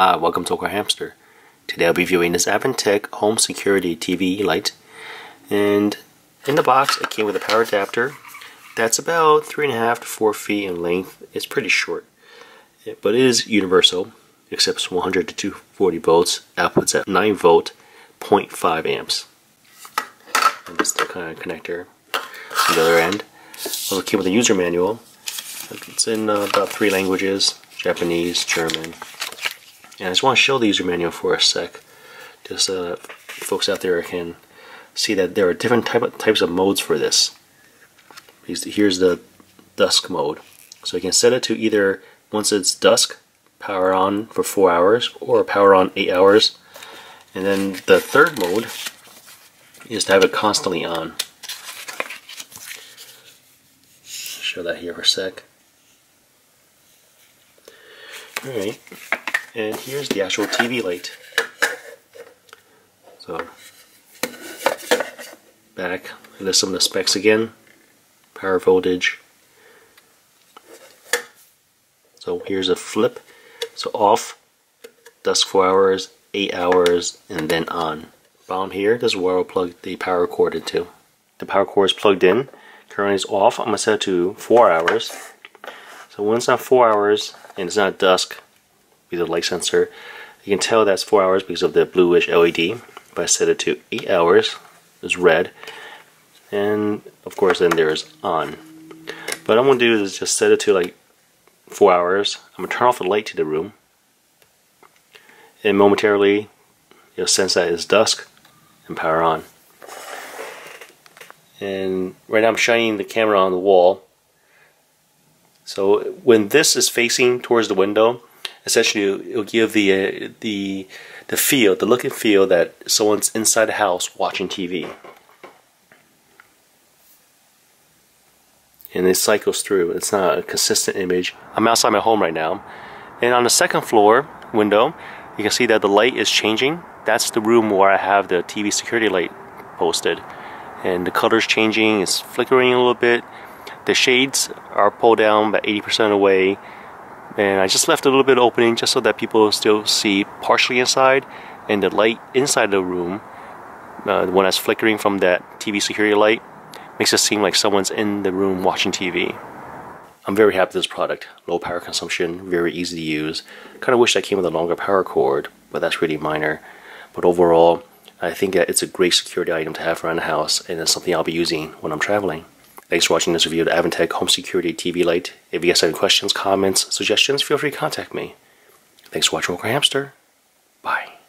Uh, welcome to Awkward Hamster. Today I'll be viewing this AVANTEK Home Security TV light. And in the box it came with a power adapter that's about 3.5 to 4 feet in length. It's pretty short. But it is universal, accepts 100 to 240 volts, outputs at 9 volt, 0.5 amps. And this is the kind of connector on the other end. Also came with a user manual. It's in uh, about three languages, Japanese, German, and I just want to show the user manual for a sec, just so that folks out there can see that there are different type of, types of modes for this. Here's the dusk mode. So you can set it to either, once it's dusk, power on for 4 hours, or power on 8 hours. And then the third mode is to have it constantly on. Show that here for a sec. Alright and here's the actual TV light. So back, there's some of the specs again. Power voltage. So here's a flip. So off, dusk 4 hours, 8 hours, and then on. Bottom here, this is where I'll plug the power cord into. The power cord is plugged in. Currently it's off. I'm to set it to 4 hours. So when it's not 4 hours and it's not dusk, be the light sensor. You can tell that's 4 hours because of the bluish LED. If I set it to 8 hours, it's red. And of course then there's on. What I'm to do is just set it to like 4 hours. I'm to turn off the light to the room. And momentarily you'll sense that it's dusk and power on. And right now I'm shining the camera on the wall. So when this is facing towards the window, essentially it'll give the uh, the the feel, the look and feel that someone's inside the house watching TV. And it cycles through. It's not a consistent image. I'm outside my home right now, and on the second floor window, you can see that the light is changing. That's the room where I have the TV security light posted, and the color's changing. It's flickering a little bit. The shades are pulled down about 80% away and I just left a little bit opening just so that people still see partially inside and the light inside the room uh, the one that's flickering from that TV security light makes it seem like someone's in the room watching TV. I'm very happy with this product. Low power consumption, very easy to use. Kind of wish that came with a longer power cord, but that's really minor. But overall, I think that it's a great security item to have around the house and it's something I'll be using when I'm traveling. Thanks for watching this review of the AVANTEK Home Security TV Light. If you guys have any questions, comments, suggestions, feel free to contact me. Thanks for watching Awkward Hamster. Bye.